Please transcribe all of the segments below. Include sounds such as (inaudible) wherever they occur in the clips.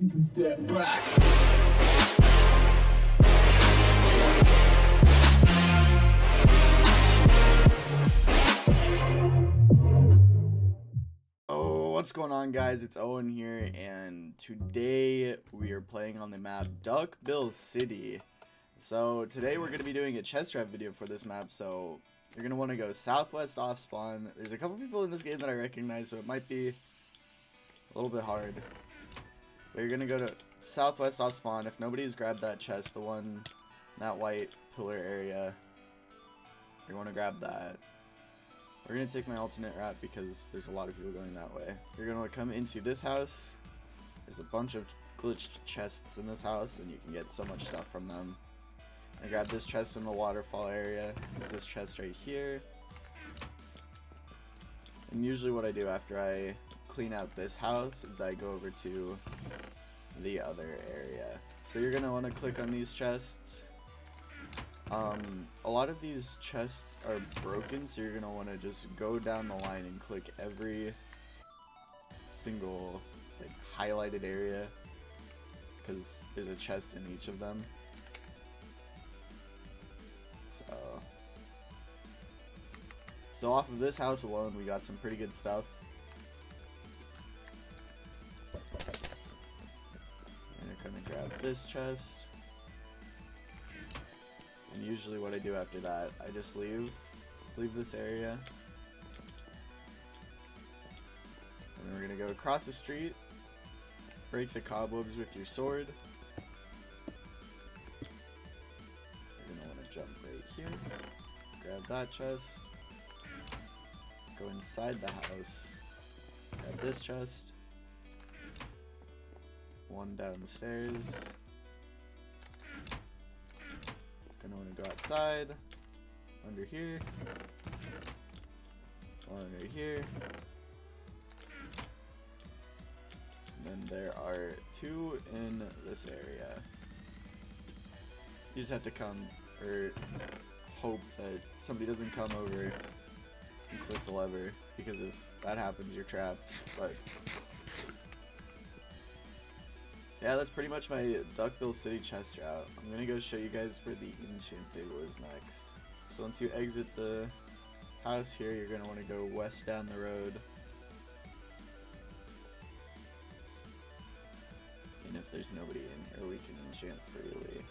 Step back. Oh, what's going on, guys? It's Owen here, and today we are playing on the map Duckbill City. So today we're going to be doing a chest trap video for this map, so you're going to want to go southwest off spawn. There's a couple people in this game that I recognize, so it might be a little bit hard. But you're to go to southwest off spawn. If nobody's grabbed that chest, the one, that white pillar area, you want to grab that. We're gonna take my alternate route because there's a lot of people going that way. You're gonna come into this house. There's a bunch of glitched chests in this house, and you can get so much stuff from them. I grab this chest in the waterfall area. There's this chest right here. And usually what I do after I clean out this house is I go over to the other area. So you're gonna want to click on these chests. Um, a lot of these chests are broken, so you're gonna want to just go down the line and click every single like highlighted area because there's a chest in each of them. So, so off of this house alone, we got some pretty good stuff. This chest. And usually what I do after that, I just leave, leave this area. And we're gonna go across the street, break the cobwebs with your sword. You're gonna wanna jump right here, grab that chest, go inside the house, grab this chest, one down the stairs, go outside. Under here. One under here. And then there are two in this area. You just have to come, or hope that somebody doesn't come over and click the lever, because if that happens, you're trapped. But yeah, that's pretty much my Duckbill City chest route. I'm gonna go show you guys where the enchant table is next. So once you exit the house here, you're gonna want to go west down the road. And if there's nobody in here, we can enchant freely.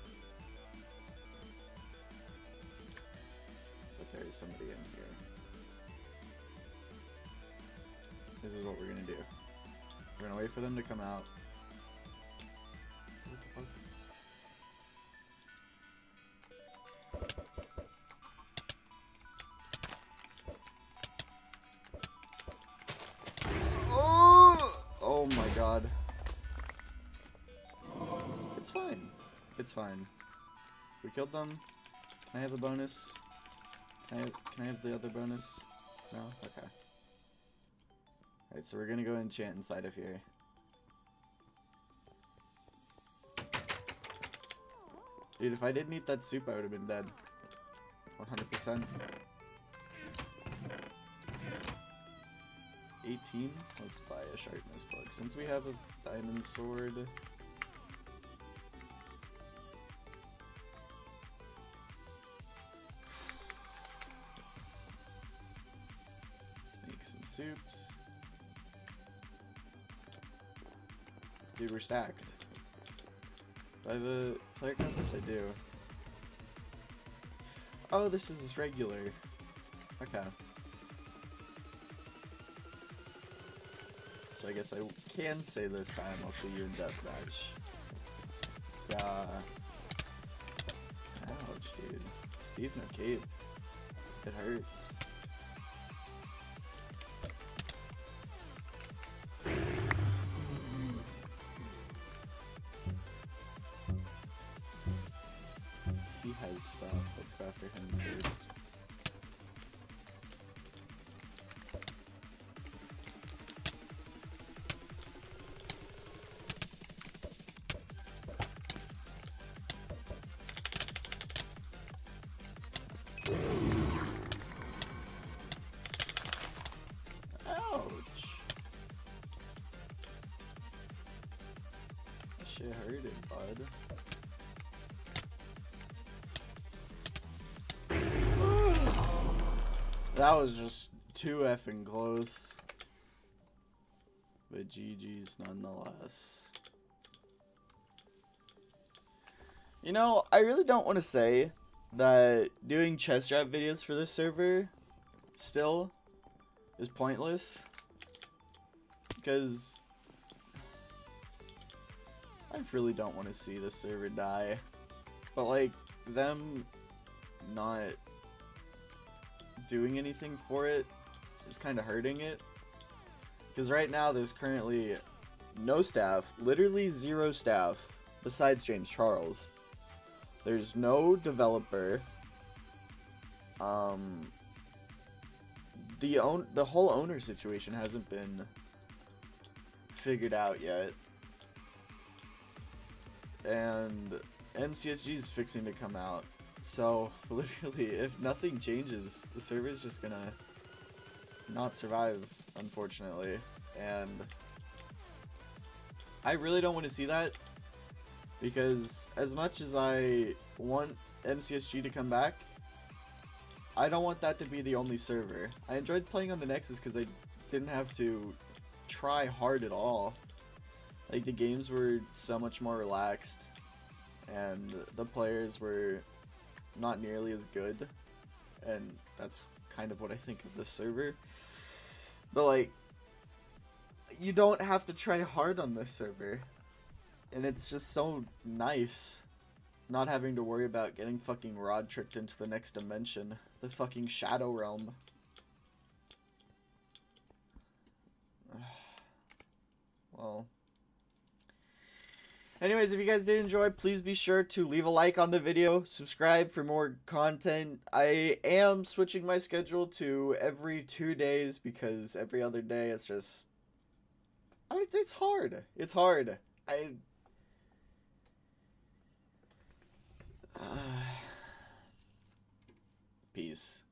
But there is somebody in here. This is what we're gonna do. We're gonna wait for them to come out. God. It's fine. It's fine. We killed them. Can I have a bonus? Can I have, can I have the other bonus? No? Okay. Alright, so we're gonna go enchant inside of here. Dude, if I didn't eat that soup, I would have been dead. 100%. 18? Let's buy a sharpness book. Since we have a diamond sword... Let's make some soups. Dude, we're stacked. Do I have a player compass? I do. Oh, this is regular. Okay. So I guess I can say this time I'll see you in deathmatch. Yeah. Ouch, dude. Steve no. It hurts. Ouch. shit hurting, bud. That was just too effing close. But GG's nonetheless. You know, I really don't want to say that doing chest wrap videos for this server still is pointless. Because I really don't want to see the server die. But like, them not doing anything for it is kind of hurting it. Because right now there's currently no staff, literally zero staff, besides James Charles. There's no developer. Um, the own the whole owner situation hasn't been figured out yet, and MCSG is fixing to come out. So (laughs) literally, if nothing changes, the server is just gonna not survive, unfortunately. And I really don't want to see that because as much as I want MCSG to come back, I don't want that to be the only server. I enjoyed playing on the Nexus because I didn't have to try hard at all. Like the games were so much more relaxed and the players were not nearly as good and that's kind of what I think of the server. But like you don't have to try hard on this server. And it's just so nice not having to worry about getting fucking rod tricked into the next dimension. The fucking Shadow Realm. (sighs) well. Anyways, if you guys did enjoy, please be sure to leave a like on the video, subscribe for more content. I am switching my schedule to every two days because every other day it's just... It's hard. It's hard. I (sighs) Peace.